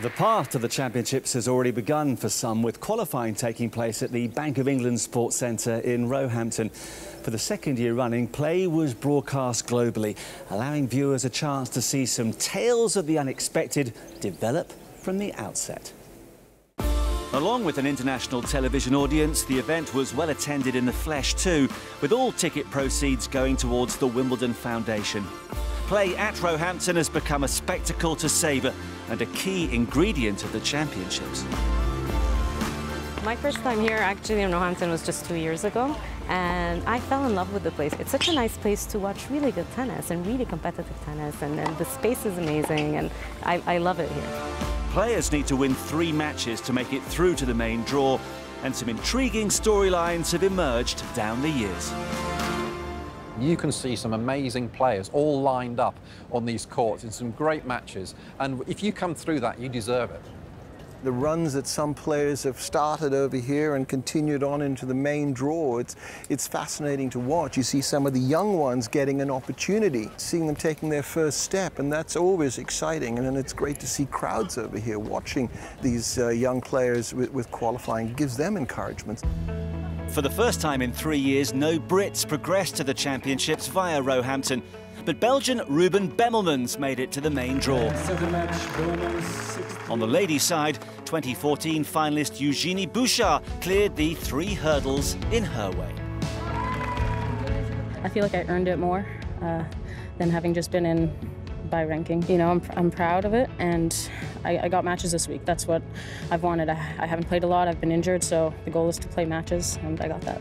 The path to the championships has already begun for some, with qualifying taking place at the Bank of England Sports Centre in Roehampton. For the second year running, play was broadcast globally, allowing viewers a chance to see some tales of the unexpected develop from the outset. Along with an international television audience, the event was well attended in the flesh too, with all ticket proceeds going towards the Wimbledon Foundation. Play at Roehampton has become a spectacle to savour and a key ingredient of the championships. My first time here actually in Roehampton was just two years ago and I fell in love with the place. It's such a nice place to watch really good tennis and really competitive tennis and, and the space is amazing and I, I love it here. Players need to win three matches to make it through to the main draw and some intriguing storylines have emerged down the years you can see some amazing players all lined up on these courts in some great matches. And if you come through that, you deserve it the runs that some players have started over here and continued on into the main draw. It's, it's fascinating to watch. You see some of the young ones getting an opportunity, seeing them taking their first step, and that's always exciting. And it's great to see crowds over here watching these uh, young players with, with qualifying. It gives them encouragement. For the first time in three years, no Brits progressed to the championships via Roehampton. But Belgian Ruben Bemelmans made it to the main draw. On the ladies' side, 2014 finalist Eugenie Bouchard cleared the three hurdles in her way. I feel like I earned it more uh, than having just been in by ranking. You know, I'm, I'm proud of it, and I, I got matches this week. That's what I've wanted. I, I haven't played a lot. I've been injured, so the goal is to play matches, and I got that.